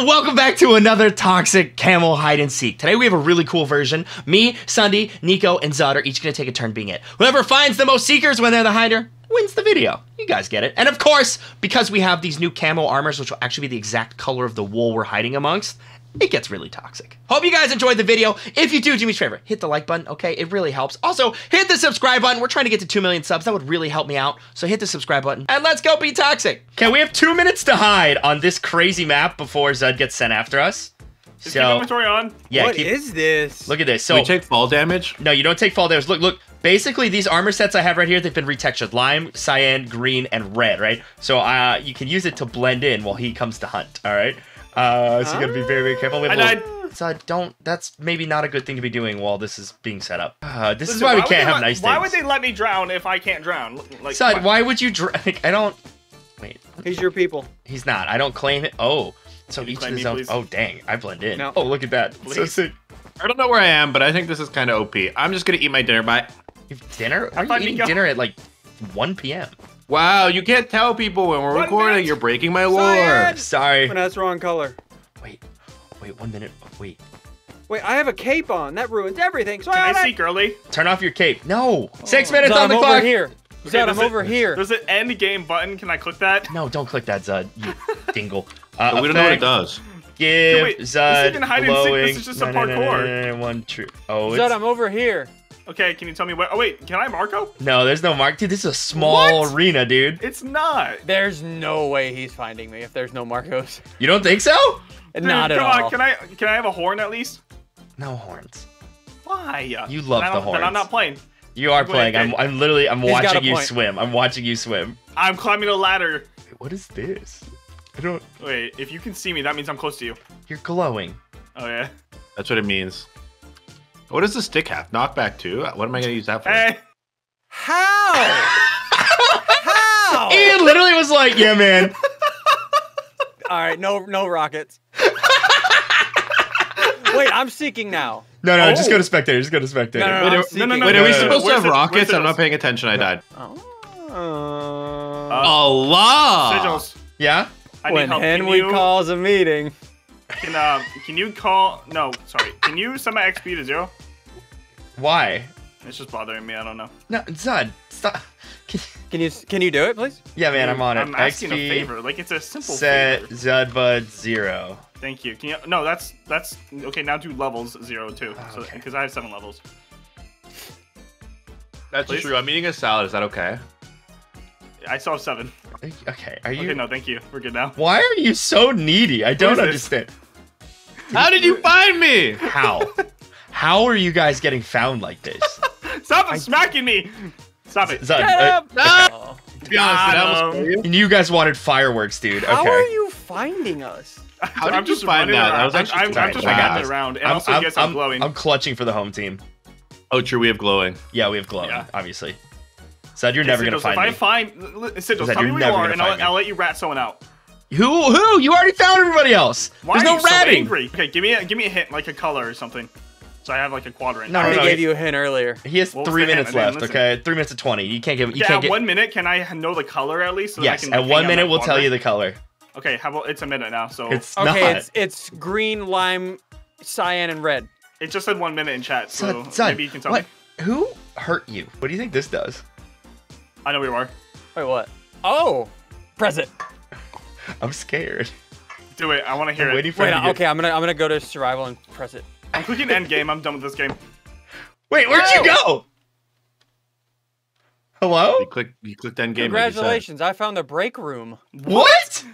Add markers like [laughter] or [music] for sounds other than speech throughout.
welcome back to another Toxic Camo Hide and Seek. Today we have a really cool version. Me, Sundee, Nico, and Zud are each gonna take a turn being it. Whoever finds the most Seekers when they're the hider wins the video. You guys get it. And of course, because we have these new camo armors, which will actually be the exact color of the wool we're hiding amongst, it gets really toxic. Hope you guys enjoyed the video. If you do, do me a favor, hit the like button, okay? It really helps. Also, hit the subscribe button. We're trying to get to 2 million subs. That would really help me out. So hit the subscribe button and let's go be toxic. Okay, we have two minutes to hide on this crazy map before Zud gets sent after us. Is So, keep inventory on? yeah, What keep, is this? look at this. Do So, we take fall damage? no, you don't take fall damage. Look, look. Basically, these armor sets I have right here, they've been retextured. Lime, cyan, green, and red, right? So uh, you can use it to blend in while he comes to hunt, all right? Uh, so you gotta be very, very careful. We have I a little- So don't, that's maybe not a good thing to be doing while this is being set up. Uh, this is Listen, why we can't have let- nice Why things. would they let me drown if I can't drown? Like, Sud, come on. why would you drink? [laughs] I don't. Wait, He's your people. he's not. I don't claim it. Oh, so Can each claim of me, his own. please? Oh, dang, I blend in. No. Oh, look at that. So sick. I don't know where I am, but I think this is kind of OP. I'm just gonna eat my dinner. Bye. Dinner? Why I are you eating dinner at like 1 p.m.? Wow, you can't tell people when we're One recording. minute. You're breaking my lore. Cyan! Sorry. Oh, no, that's wrong color. Wait, wait, one minute. Oh, wait. Wait, I have a cape on. That ruins everything. So Can I see, girly? Turn off your cape. No. Six minutes Zud, on the I'm clock. over here. Okay, Zud, I'm there's a- over here. There's an end game button. Can I click that? No, don't click that, Zud. You [laughs] dingle. Uh, But we don't know what it does. Give Wait, this Zud isn't hide and seek, glowing. this is just a parkour. One true. Oh, Zud, I'm over here. Okay, can you tell me where? Oh wait, can I Marco? no, there's no mark. Dude, this is a small What? arena, dude. It's not. There's no way he's finding me if there's no Marcos. You don't think so? Dude, Not at come all. on, can I can I have a horn at least? No horns. Why? You love I the don't- Then I'm not playing. You are playing. I'm. I'm literally. I'm He's watching you point. swim. I'm watching you swim. I'm climbing a ladder. Wait, what is this? I don't. Wait, if you can see me, that means I'm close to you. You're glowing. Oh yeah. That's what it means. What does the stick have? Knockback too? What am I gonna use that for? Hey, How? [laughs] How? Ian literally was like, "Yeah, man." [laughs] All right, no, no rockets. [laughs] Wait, I'm seeking now. No, no, just Oh. go to spectator. Just go to spectator. No, no, Wait, I'm are- seeking. no, no, Wait, are we no, no, supposed to have the- rockets? I'm not paying attention. I died. Oh. Uh, Allah! sigils. Yeah. I when help. Can Henry calls a meeting. Can, uh, can you call? No, sorry. Can you set my XP to zero? Why? It's just bothering me. I don't know. No, Zud, stop. Can- Can you can you do it, please? yeah, man, I'm on it. I'm asking XP a favor. Like it's a simple set favor. Zudbud zero. Thank you. Can you? No, that's that's okay. Now do levels zero too. So Okay. because I have seven levels. That's Please? true. I'm eating a salad. Is that okay? I still have seven. Okay, are you? Okay, no, thank you. We're good now. Why are you so needy? I don't understand. this? Understand. How did you find me? How? How are you guys getting found like this? [laughs] Stop smacking me! Stop it. Zud, Get uh, up! Oh. To be honest, did I almost Got kill you? and you guys wanted fireworks, dude. Okay. How are you finding us? How I'm did you just find running that? That around. was actually I'm, I'm, I'm just wow. running around, and I'm, also I'm, guess I'm, I'm- glowing. I'm clutching for the home team. Oh, true. We have glowing. Yeah, we have glowing, Yeah. obviously. Zud, you're never gonna Sigils, find if me. I find Sigils, Zed, tell me where you are, and I'll. I'll let you rat someone out. Who? Who? You already found everybody else. Why There's are no you so angry? Okay, give me a give me a hint, like a color or something. So I have like a quadrant. No, I already oh, no, gave he- you a hint earlier. He has What three minutes left. Okay, three minutes to twenty. You can't give. You yeah, can't get. one minute, can I know the color at least? So yes, that I can, at like, one hang on minute we'll tell you the color. Okay, how about it's a minute now? So It's Okay, not. it's it's green, lime, cyan, and red. it just said one minute in chat, so Zud, Zud, maybe you can tell what? me. Who hurt you? What do you think this does? I know where you are. Wait, what? Oh, press it. [laughs] I'm scared. Do it. I want to hear I'm it. waiting for Wait, him uh, okay, I'm gonna I'm gonna go to survival and press it. I'm clicking end game. I'm done with this game. Wait, where'd you go? Hello? You click. You clicked end game. like you said. Congratulations, I found the break room. What?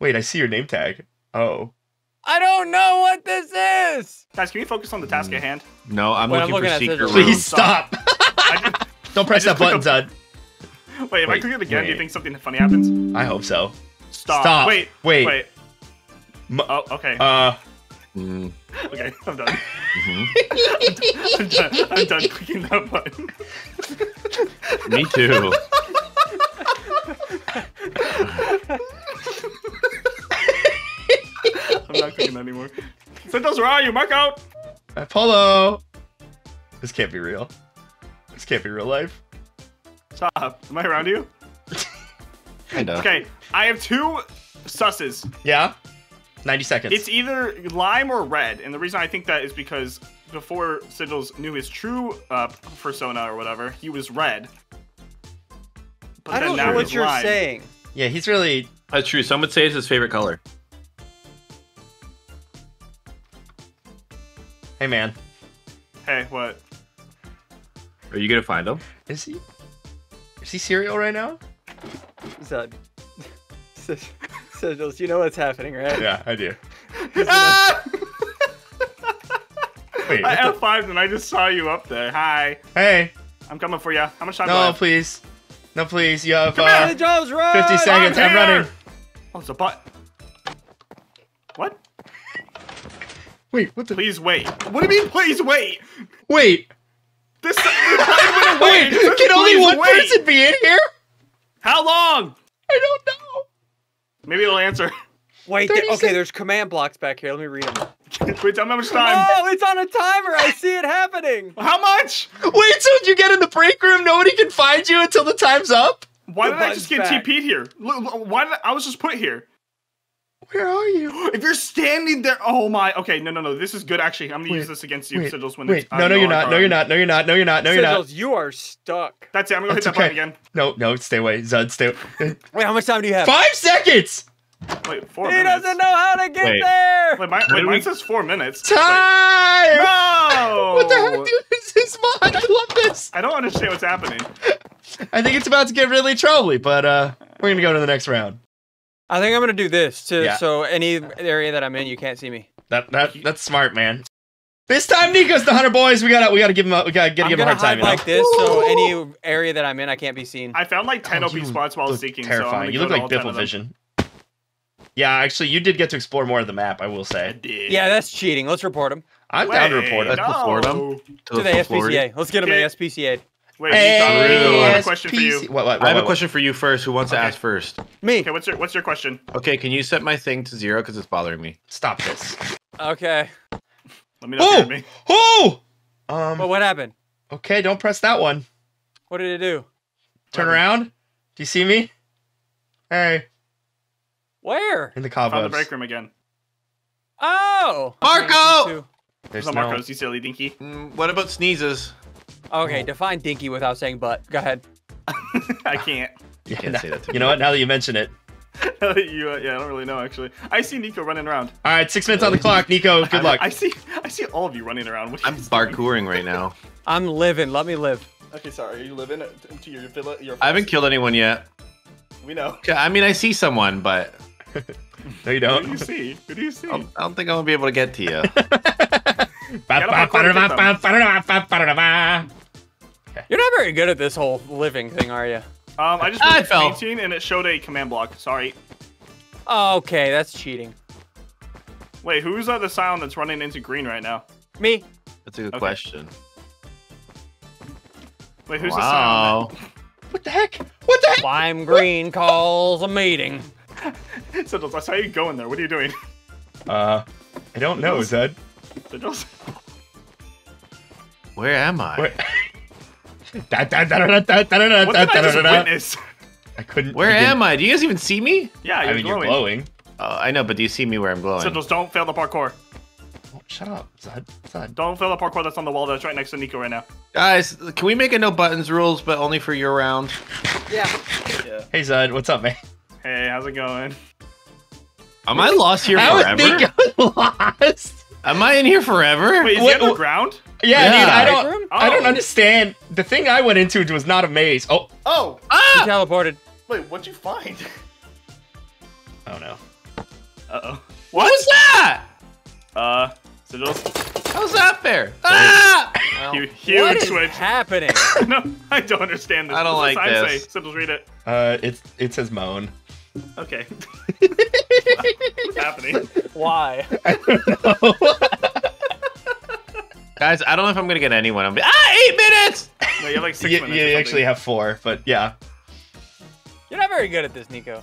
Wait, I see your name tag. Oh. I don't know what this is. Guys, can we focus on the task at hand? No, I'm Wait, I'm looking, looking for at secret scissors. room. Please stop. [laughs] I Don't press that button, clicked Zud. Wait, if I click it again, do you think something funny happens? I hope so. Stop. Stop. Wait. Wait. Wait. M- Oh, okay. Uh, Mm, [laughs] okay, I'm done. mhm. I'm done. I'm done clicking that button. Me too. [laughs] I'm not clicking that anymore. Sentos, where are you? Mark out. Apollo. This can't be real. This can't be real life. Stop. Am I around you? Kinda. Okay, I have two susses. Yeah? 90 seconds. It's either lime or red, and the reason I think that is because before Sigils knew his true uh, persona or whatever, he was red. But I don't know what you're lime. saying. yeah, he's really. That's true. Some would say it's his favorite color. Hey, man. Hey, what? Are you gonna find him? Is he? Is he cereal right now? Zud. [laughs] Sigils, you know what's happening, right? Yeah, I do. [laughs] Ah! [laughs] Wait. I what the- F5'd and I just saw you up there. Hi. Hey. I'm coming for you. How much time do I No, have? please. No, please. You have Come uh, Hey, Joe's right. 50 seconds. I'm here! running. Oh, it's a butt. What? Wait, what the? Please wait. What do you mean, please wait? Wait. This the button went away. Wait. It says, Can only "Please one wait." person be in here? How long? I don't know. Maybe it'll answer. Wait, there- okay, there's command blocks back here. Let me read them. [laughs] wait, tell me how much time. Oh, it's on a timer. I see it happening. [laughs] How much? Wait, so you get in the break room, nobody can find you until the time's up? Why The did I just get back. TP'd here? Look, look, Why did I, I was just put here? Where are you? If you're standing there, oh my. Okay, no, no, no. This is good. Actually, I'm gonna Wait, use this against you, Wait, Sigils. When wait. it's, No, no, you're on not. No, you're not. No, you're not. No, you're not. No, you're not. Sigils, you are stuck. That's it. I'm gonna That's hit that okay. button again. No, no, stay away. Zud, stay Wait, how much time do you have? Five seconds! Wait, four He minutes. doesn't know how to get Wait. there. Wait, mine, Wait, wait, mine we- says four minutes. Time! No! What the heck, dude? This mod. I love this. I don't understand what's happening. I think it's about to get really troubly, but uh, we're gonna go to the next round. I think I'm gonna do this to Yeah. so any area that I'm in, you can't see me. That that that's smart, man. This time, Nico's the hunter, boys. We gotta we gotta give him a, we gotta, gotta give him a gonna hard time. you know? like this, so any area that I'm in, I can't be seen. I found like 10 Oh, OP spots while seeking. terrifying. So you look like Biffle Biffle Vision. Yeah, actually, you did get to explore more of the map. I will I say. did. Yeah, that's cheating. Let's report him I'm down to Wait, report it. That's before them. no. To to the full Florida. SPCA. Let's get him Okay. the SPCA. Wait, Nico, Nico, I have a question for you. What, what, what, I have a question for you first. Who wants to ask first? Me. Okay, what's your what's your question? Okay, can you set my thing to zero because it's bothering me? Stop this. Okay. Let me know if you Oh! heard me. Oh! Um. But what happened? Okay, don't press that one. What did it do? Turn What around. Do you see me? Hey, Where? in the Found the break room again. Oh. Marco! Okay, There's So no. Marcos, you silly dinky. Mm, what about sneezes? Okay, define dinky without saying butt. Go ahead. [laughs] I can't. You can't no- say that to You know what? Now that you mention it. [laughs] you, uh, yeah, I don't really know actually. I see Nico running around. All right, six minutes on the clock. Nico, good luck. I see, I see all of you running around. What are I'm you parkouring right now. [laughs] I'm living. Let me live. Okay, sorry. Are you living into your villa? Your I haven't killed anyone yet. We know. Okay, I mean, I see someone, but No, you Who do you don't. see? Who do you see? I don't, I don't think I'm gonna be able to get to you. You're not very good at this whole living thing, are you? Um, I just I moved to fell. 18 and it showed a command block. Sorry. Okay, that's cheating. Wait, who's uh, the sound that's running into green right now? Me. That's a good Okay. question. Wait, who's the sound? wow. [laughs] What the heck? What the heck? Lime Green calls a meeting. the sound? Sigils, I saw you going there. What are you doing? Uh, I don't know, Zed. Sigils? Where am I? What da- I just da- da- witness? I couldn't. Where am I? Do you guys even see me? Yeah, I you're mean, you're glowing. glowing. Oh, I know, but do you see me where I'm glowing? Sigils, don't fail the parkour. Oh, shut up, Zed. Zed. Don't fail the parkour that's on the wall that's right next to Nico right now. Guys, can we make a no buttons rules, but only for your round? Yeah. Yeah. Hey, Zed. What's up, man? Hey, how's it going? Am I lost here How is forever? Nico [laughs] lost? Am I in here forever? Wait, is What- he underground? Yeah, Yeah. dude. I don't. room? I don't Oh. understand. The thing I went into was not a maze. Oh. Oh, He ah! teleported. wait, what'd you find? Oh no. Uh oh. What was that? Uh, Sigils, How's that fair? Ah! hu- huge what is switch. happening? [laughs] no, I don't understand this. I don't What's like this. Say? Sigils, read it. Uh, it's it says moan. Okay. [laughs] [laughs] What's happening? Why? [laughs] I don't know. Guys, I don't know if I'm gonna get anyone. I'm ah, eight minutes. No, you have like six You, minutes. you actually have four, but yeah. You're not very good at this, Nico.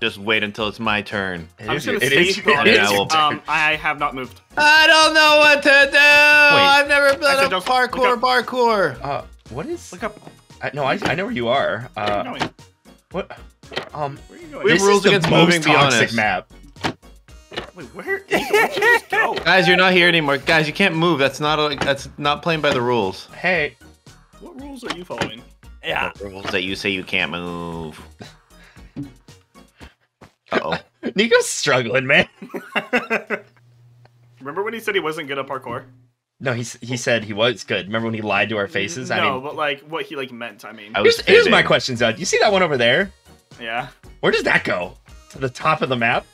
Just wait until it's my turn. It I'm is just gonna your- it stay is on it it. is your will- turn. Um, I have not moved. I don't know what to do. I've never I done said a just parkour. look Parkour. Uh, what is? Look up. I, no, I, I know where you are. Uh, what? Um, Where are you going? We have rules against most moving, be toxic honest. map. Wait, where? Where'd you just [laughs] go? Guys, you're not here anymore. Guys, you can't move. That's not a, that's not playing by the rules. Hey, What rules are you following? Yeah. The rules that you say you can't move. [laughs] Uh oh. Nico's struggling, man. [laughs] Remember when he said he wasn't good at parkour? No, he he said he was good. Remember when he lied to our faces? No, I mean, but like what he like meant. I mean, I was here's, here's my fibbing. question, Zud. You see that one over there? Yeah. Where does that go? To the top of the map?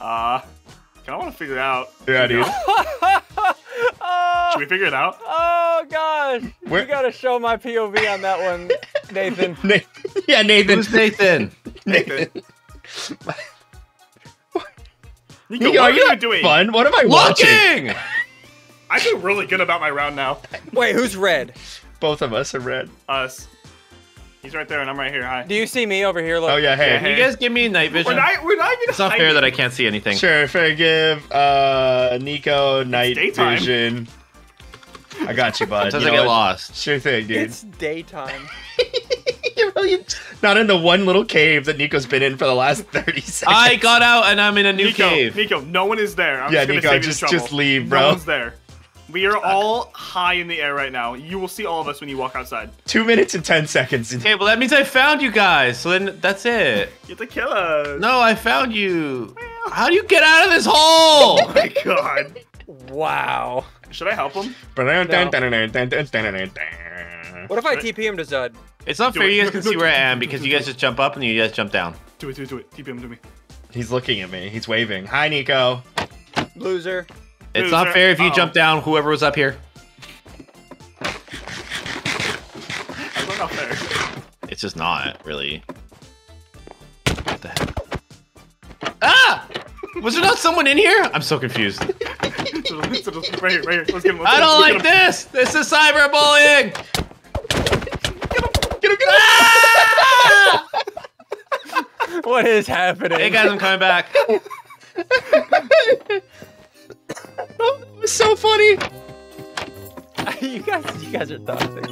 Uh, kind of want to figure it out. Yeah, dude. oh, Should we figure it out? [laughs] oh gosh. Where- You gotta show my POV on that one, [laughs] Nathan. Na- yeah, Nathan. Who's Nathan? [laughs] Nathan. Nico, Nico, what are are you you doing? fun? What am I watching? I feel really good about my round now. Wait, who's red? Both of us are red. Us. He's right there, and I'm right here. Hi. Do you see me over here? Look. Oh yeah, hey. Yeah, Can you guys give me night We're vision? not. We're not even. It's not fair that I can't see anything. Sure, fair give. Uh, Nico, night vision. I got you, bud. Sometimes [laughs] You I know get what? lost. Sure thing, dude. It's daytime. [laughs] You're really not in the one little cave that Nico's been in for the last [laughs] 30 seconds. I got out and I'm in a new Nico, cave. Nico, no one is there. I'm Yeah, just gonna Nico, save you just- trouble. just leave, bro. No one's there. We are all high in the air right now. You will see all of us when you walk outside. Two minutes and 10 seconds. Okay, well that means I found you guys. So then that's it. You have to kill us. No, I found you. How do you get out of this hole? Oh my god. wow. Should I help him? What if I TP him to Zud? It's not Do fair. it. You guys can [laughs] see where I am because you guys just jump up and you guys jump down. Do it, do it, do it. TP him to me. He's looking at me. He's waving. Hi, Nico. Loser. It's not fair if you Uh-oh. jump down. Whoever was up here. That's not fair. It's just not really. What the heck? Ah! Was there not someone in here? I'm so confused. right here, right here. Let's get him. Let's I don't like let's get him. this. This is cyberbullying. Get him, get him. Ah! [laughs] What is happening? Hey guys, I'm coming back. [laughs] Oh, that was so funny. [laughs] you guys, you guys are toxic.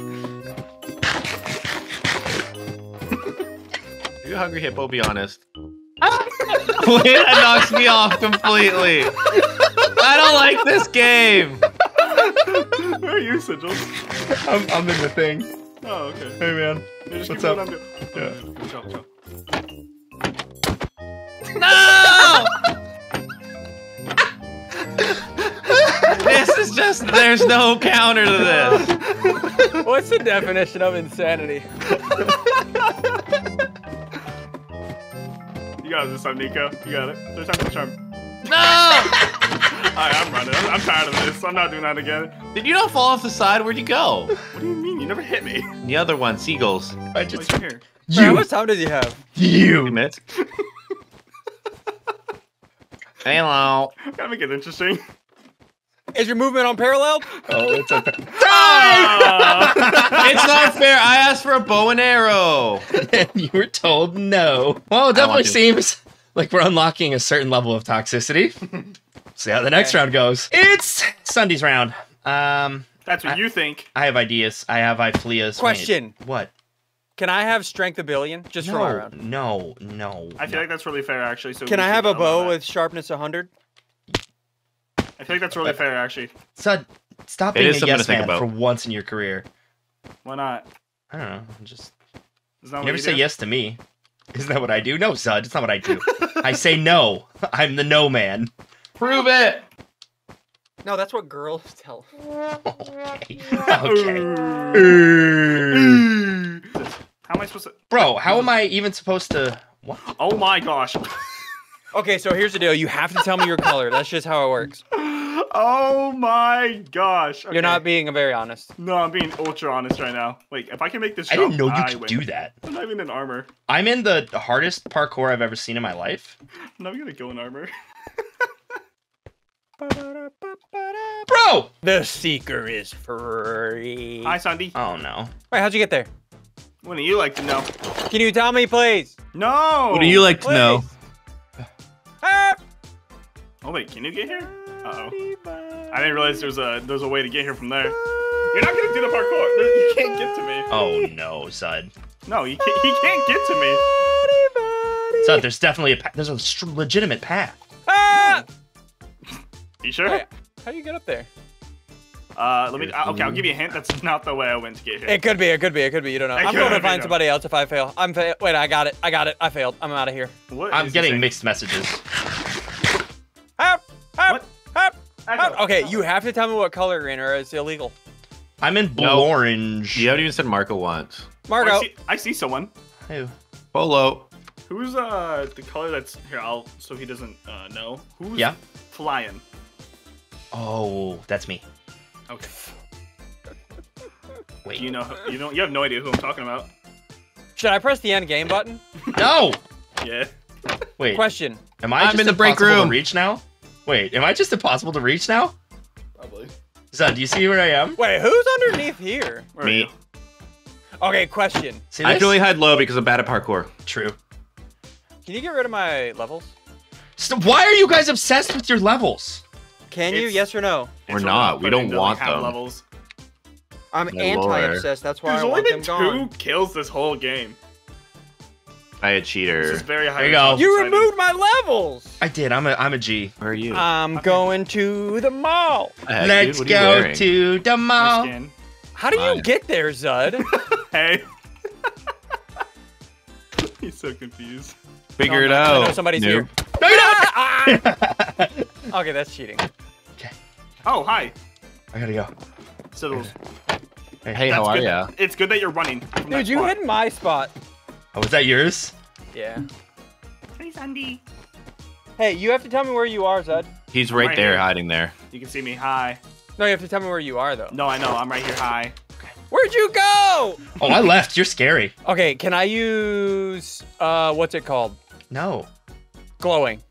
You hungry hippo? Be honest. [laughs] [laughs] Wait, that knocks me off completely. I don't like this game. Where are you, Sigil? I'm, I'm in the thing. Oh, okay. Hey, man. What's up? what I'm doing. Yeah. There's no counter to this. What's the definition of insanity? You got it this time, Nico. You got it. Third time's the charm. No! [laughs] Alright, I'm running. I'm, I'm tired of this. I'm not doing that again. Did you not fall off the side? Where'd you go? What do you mean? You never hit me. The other one, seagulls. I Why just. you here? Bro, how You. much time does he have? You. Admit. Hello. Gotta make it interesting. Is your movement on parallel? Oh, it's a. Ah! [laughs] It's not fair. I asked for a bow and arrow. [laughs] and you were told no. Well, it definitely seems like we're unlocking a certain level of toxicity. [laughs] See how the next Okay. round goes. It's Sundee's round. Um, That's what you think. I have ideas. I have ideas. Question. What? Can I have strength a billion just for my No, round? no, no. I feel no. like that's really fair, actually. So Can I have a bow with sharpness 100? I feel like that's really fair, actually. Sud, stop It being is a something to yes think man about. for once in your career. Why not? I don't know. Just Is that you what never you say do? yes to me. Isn't that what I do? No, Sud, it's not what I do. I say no. [laughs] I'm the no man. Prove it. No, that's what girls tell. [laughs] Okay. Okay. Ooh. [laughs] How am I supposed to? Bro, how am I even supposed to? What? Oh my gosh. Okay, so here's the deal. You have to tell me your color. That's just how it works. [laughs] oh my gosh. You're not Okay. being very honest. No, I'm being ultra honest right now. Wait, if I can make this I jump, didn't know you I could win. do that. I'm not even in armor. I'm in the hardest parkour I've ever seen in my life. I'm not even gonna go in armor. [laughs] Bro! The seeker is free. Hi, Sandy. Oh no. Wait, how'd you get there? What do you like to know? Can you tell me, please? No. What do you like to know? Please. Help! Oh wait, can you get here? Uh oh. I didn't realize there's a there's a way to get here from there. You're not gonna do the parkour. You can't get to me. Oh no, Sud. No, you can't, he can't get to me. Sud, there's definitely a pa- there's a legitimate path. Ah! You sure? Hey, how do you get up there? Uh, let me. Uh, okay, I'll give you a hint. That's not the way I went to get here. It could be. It could be. It could be. You don't know. It I'm going to find somebody else if I fail. I'm fa- wait. I got it. I got it. I failed. I'm out of here. What I'm getting mixed messages. Okay, you have to tell me what color you're in, or it's illegal. I'm in blue No. orange. You haven't even said Marco once. Oh, I, see, I see someone. Ew. Polo. Who's uh the color that's here? I'll so he doesn't uh know. Who's Yeah. flying? Oh, that's me. Okay. [laughs] Wait. You know you don't you have no idea who I'm talking about. Should I press the end game button? No. Yeah. Wait. Question. Am I I'm just in the break impossible room. to reach now? Wait. Am I just impossible to reach now? Probably. Zud, do you see where I am? Wait, who's underneath here? Where Me. Okay, question. See I this? can only hide low because I'm bad at parkour. True. Can you get rid of my levels? So why are you guys obsessed with your levels? Can you? Yes or no? We're not. We don't want like, them. Levels. I'm anti-obsessed. That's why There's I only want been them two gone. kills this whole game. I a This cheater. is very high. There you go. You removed my levels. I did. I'm a I'm a G. Where are you? I'm going to the mall. The heck, Let's dude? What are you go to the mall. How do you Fine. get there, Zud? [laughs] Hey. [laughs] He's so confused. Figure it No, no, out. I know somebody's noob. here. No, you're not. Ah! okay, that's cheating. Okay. Oh, hi. I gotta go. Siddles. Hey, That's how are good. ya? It's good that you're running. Dude, you spot. hit my spot. Oh, was that yours? Yeah. Hey, Sandy. Hey, you have to tell me where you are, Zud. He's right, Right there, here. hiding there. You can see me. Hi. No, you have to tell me where you are, though. No, I know. I'm right here. Hi. Where'd you go? Oh, I left. You're scary. Okay, can I use uh what's it called? No, Glowing.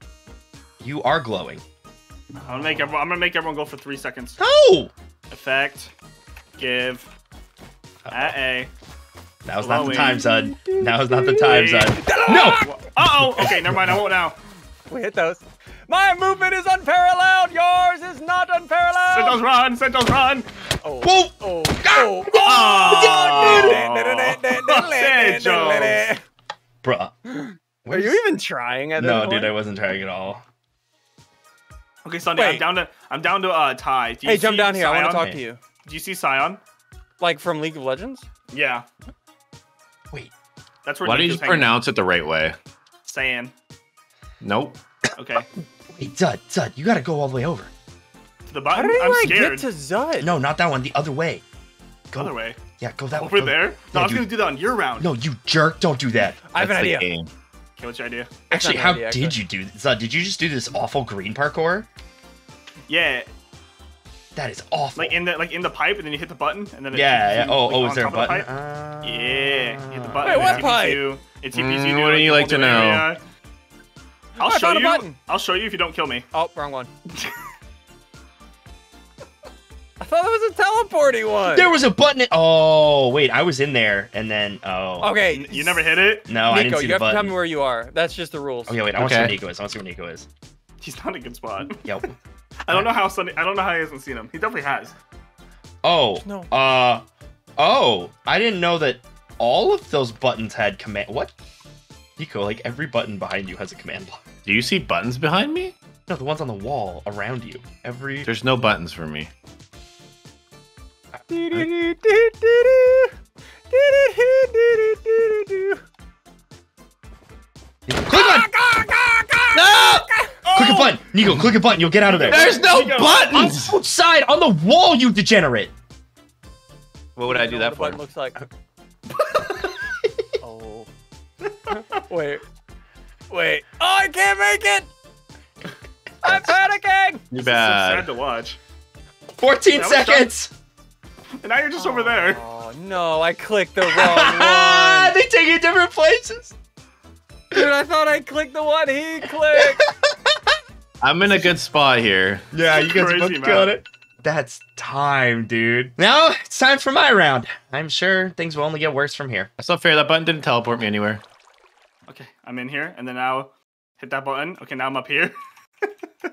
you are glowing. I'm gonna make everyone. I'm gonna make everyone go for three seconds. No. Effect. Give. At A. Now's not the Glowing. time, Zud. Now's not the time, Zud. No. Uh oh. Okay, never mind. I won't now. We hit those. My movement is unparalleled. Yours is not Sentinels unparalleled. run. Sentinels run. Oh. Whoa. Oh. Ah! Oh. Sid Jones. [laughs] Bruh. Are you even trying at No, dude, I wasn't trying at all. Okay, Sundee. I'm down to. I'm down to uh tie. Do you Hey, jump down here. I want to Scion? talk to you. Do you see Sion? Like from League of Legends? Yeah. Wait. That's where. Why don't you Nico's just pronounce it the right way? Saiyan. Nope. Okay. Wait, Zud, Zud, you gotta go all the way over. To the How did I'm I scared. get to Zud? No, not that one. The other way. Go. Other way. Yeah, go that way. Over there. No, Yeah, I was dude. gonna do that on your round. No, you jerk! Don't do that. I have an That's the idea. game. Okay, what's your idea? Actually, how idea, did actually. you do this? Zud, did you just do this awful green parkour? Yeah, That is awful. like in the like in the pipe, and then you hit the button, and then it yeah, TPs yeah. Oh, like, oh, is there a top of the button? pipe. Uh, Yeah, you hit the button. Wait, what it pipe? TPs you. TPs Mm, you. what do you like to know? Area. I'll I show you. button. I'll show you if you don't kill me. Oh, wrong one. [laughs] I thought it was a teleporting one. There was a button. In- oh, wait, I was in there, and then oh, Okay. You never hit it. no, I didn't Nico, see you the have to tell me where you are. That's just the rules. Oh yeah, wait, I want to see where Nico is. I want to see where Nico is. He's not in a good spot. Yep. I don't know how Sunny. I don't know how he hasn't seen him. He definitely has. Oh, No. uh, oh, I didn't know that all of those buttons had command. What? Nico, like every button behind you has a command block. Do you see buttons behind me? No, the ones on the wall around you. Every. There's no buttons for me. Click Nico, click a button. You'll get out of there. There's no Nico, buttons! outside on the wall, you degenerate. What would I do that for? the button looks like. [laughs] oh. Wait. Wait. Oh, I can't make it! I'm panicking! Too This is so sad to watch. 14 That seconds. And now you're just over there. Oh no, I clicked the [laughs] wrong one. they take you to different places. Dude, I thought I clicked the one he clicked. [laughs] I'm in a good spot here. Yeah, you guys both got it. That's time, dude. Now it's time for my round. I'm sure things will only get worse from here. That's not fair. That button didn't teleport me anywhere. Okay, I'm in here, and then now hit that button. Okay, now I'm up here. [laughs]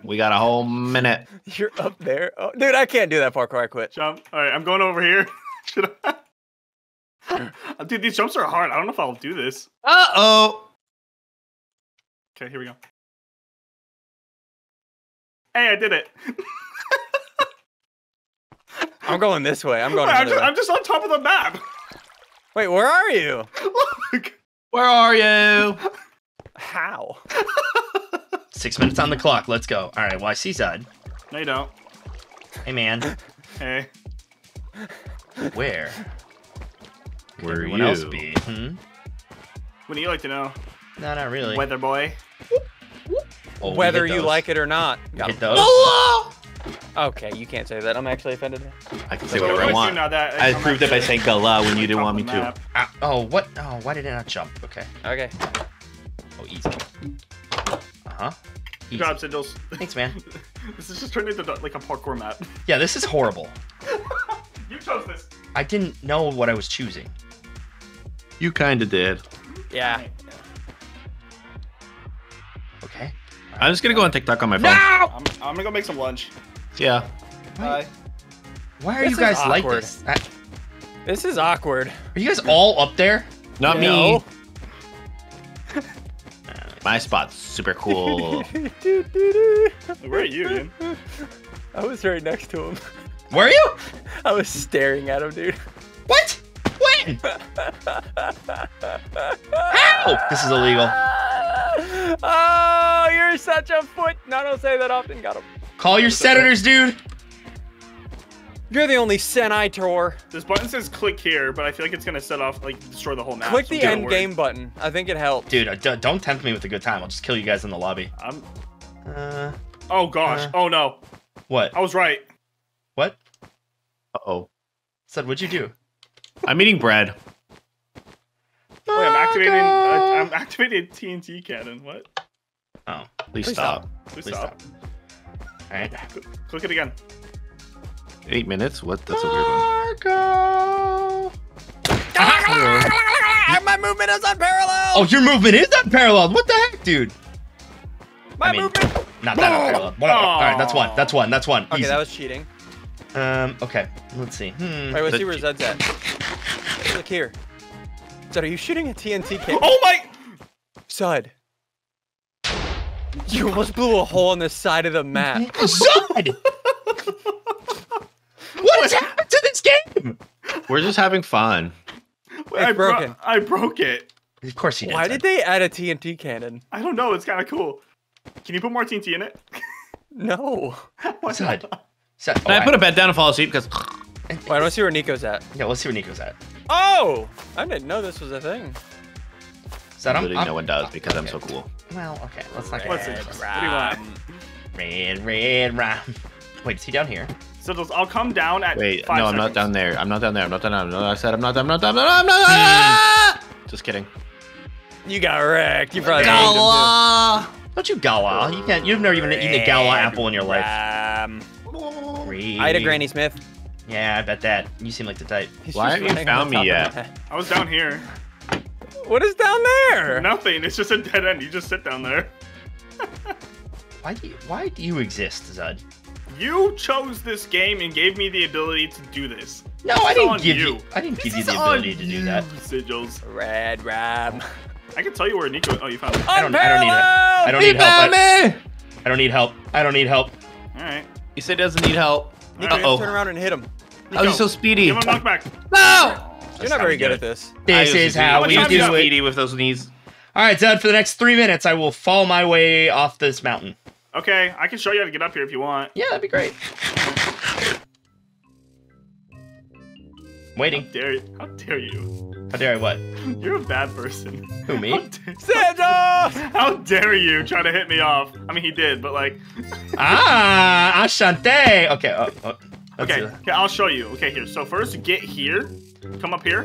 We got a whole minute. You're up there. Oh, dude, I can't do that parkour. I quit. Jump. All right, I'm going over here. [laughs] Should I? Dude, these jumps are hard. I don't know if I'll do this. Uh oh. Okay, here we go. Hey, I did it. I'm going this way. I'm going I'm just, way. I'm just on top of the map. Wait, where are you? [laughs] Look. Where are you? How? Six minutes on the clock. Let's go. All right. Well, I see Zud. No, you don't. Hey, man. Hey. Where? Where are everyone you? else be? Hmm? What do you like to know? No, not really. Weather boy. Oh, Whether you like it or not. Got Hit him. Okay, you can't say that. I'm actually offended. I can say So whatever do I I want. that I I'm proved it by saying gala when you didn't want me to. map? Ah, oh, what? Oh, why did I not jump? Okay. Okay. Oh, easy. Uh huh. Good job, Sigils. Thanks, man. [laughs] this is just turned into like a parkour map. Yeah, this is horrible. [laughs] You chose this. I didn't know what I was choosing. You kinda did. Yeah. I'm just gonna go on TikTok on my phone. I'm, I'm gonna go make some lunch. Yeah. Bye. Why are This you guys like this? Uh, This is awkward. Are you guys all up there? Not No. me. [laughs] My spot's super cool. [laughs] Where are you, dude? I was right next to him. Where are you? [laughs] I was staring at him, dude. What? When? How? This is illegal. Oh, you're such a foot. No, don't say that often. Got him. Call your senators, dude. You're the only senator. This button says click here, but I feel like it's gonna set off like destroy the whole map. Click so the end worry. game button. I think it helps. Dude, uh, don't tempt me with a good time. I'll just kill you guys in the lobby. I'm. Uh, Oh gosh. Uh. oh no. what? I was right. What? Uh oh. Said, what'd you do? I'm eating bread. Wait, I'm activating. Uh, I'm activating [laughs] TNT cannon. What? Oh, Please, Please stop. Please please stop. stop. All right. Click it again. Eight minutes? What? That's a weird one. Marco. [laughs] My movement is unparalleled. Oh, your movement is unparalleled. What the heck, dude? my I mean- movement. Not that unparalleled. Whatever. All right, that's one. That's one. That's one. Okay, Easy. that was cheating. Um. Okay. Let's see. Hmm. Wait, let's The see where che- Zed's at. [laughs] Look here. Zed, are you shooting a TNT cannon? Oh my! Sud. You almost blew a hole in the side of the map. [laughs] Zud! what has happened to this game? We're just having fun. Wait, I bro- broken. I broke it. Of course he did. Why Zud. did they add a TNT cannon? I don't know. It's kind of cool. Can you put more TNT in it? No. [laughs] Why Zud. not? Zud. Can I oh, put a bed down and fall asleep? Because Wait, I want to see where Nico's at. Yeah, let's see where Nico's at. Oh! I didn't know this was a thing. Zud, I'm, literally I'm- no one does because I'm so cool. Well, okay. Let's not What's get it? What do you want? red, red, ram. Wait, is he down here? So those- I'll come down at Wait, five no, I'm not down there. I'm not down there. I'm not down there. I'm not, I said I'm not. I'm not. I'm not. I'm not. I'm not. Just kidding. You got wrecked. You probably named him too. Don't you gala? You can't. You've never even eaten a gala apple in your life. Um, Red. Ida Granny Smith. Yeah, I bet that. You seem like the type. He's Why just haven't you found me top yet? I was down here. What is down there? Nothing. It's just a dead end. You just sit down there. [laughs] Why do you, Why do you exist, Zud? You chose this game and gave me the ability to do this. No, This I didn't give you. you. I didn't give This you the ability to do you, that. Sigils. Red Ram. I can tell you where Nico. Oh, you found it. [laughs] I don't. I don't need. I don't need help. I, me. I don't need help. I don't need help. All right. He said he doesn't need help. Nico, Uh you have to turn oh. around and hit him. How is he so speedy? Give him a knockback. No. You're not very good at this. This is how we do you it. Speedy with those knees. All right, Zud. For the next three minutes, I will fall my way off this mountain. Okay, I can show you how to get up here if you want. Yeah, that'd be great. Waiting. Dare you? How dare you? How dare I? What? You're a bad person. Who me? dare, Santa! how dare you try to hit me off? I mean, he did, but like, [laughs] ah, Ashante. Okay. Oh, oh, let's okay, okay, I'll show you. Okay, here. So first, get here. Come up here.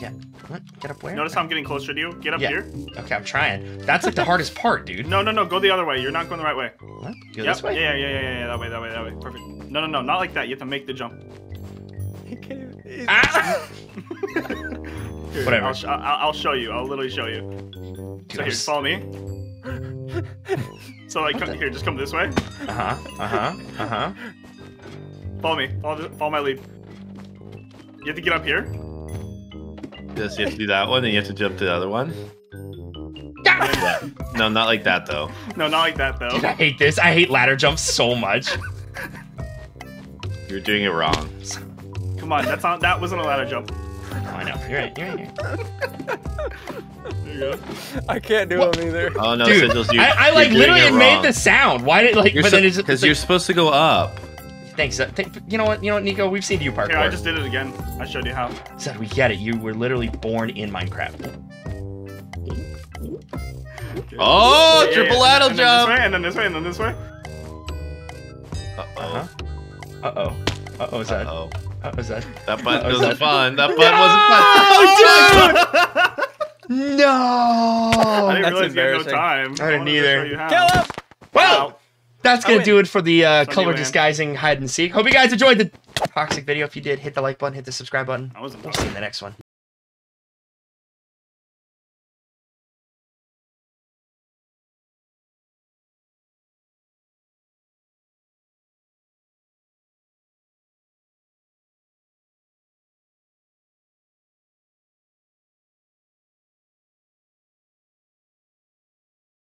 Yeah. What? Get up where? Notice how I'm getting closer to you. Get up Yeah. here. Okay, I'm trying. That's like the hardest part, dude. No, no, no. Go the other way. You're not going the right way. What? Go Yep. this way. Yeah, yeah, yeah, yeah, yeah. That way, that way, that way. Perfect. No, no, no. Not like that. You have to make the jump. Ah! [laughs] Here, Whatever. I'll, sh- I'll, show you. I'll literally show you. Dude, So here, s- follow me. [laughs] So like, come, here, just come this way. Uh-huh. Uh-huh. Uh-huh. Follow me. Follow, follow my lead. You have to get up here. Yes, you have to do that one, and you have to jump to the other one. No, not like that though. No, not like that though. Dude, I hate this. I hate ladder jumps so much. You're doing it wrong. Come on, that's not. That wasn't a ladder jump. Oh, I know. You're right. You're right. There you go. I can't do What? them either. Oh no, Dude, Sigils, you, I, I like literally made the sound. Why did like? You're but then it's because you're supposed to go up. Thanks. uh, Thank, you know what? You know what, Nico? We've seen you parkour. Here, I just did it again. I showed you how. Said we get it. You were literally born in Minecraft. Oh, Yeah, triple yeah, ladder and then jump. This way, and then this way, and then this way. Uh Uh-oh. huh. Uh oh. Uh oh. Is that? Uh Uh-oh. oh. Is that? That button [laughs] Uh-oh, wasn't fun. That [laughs] button wasn't fun. No. [laughs] I didn't That's realize you had no time. I didn't wanted to either. show. Kill him! Well, Wow. That's gonna do it for the uh, color disguising hide and seek. Hope you guys enjoyed the toxic video. If you did, hit the like button, hit the subscribe button. I wasn't We'll see you in the next one.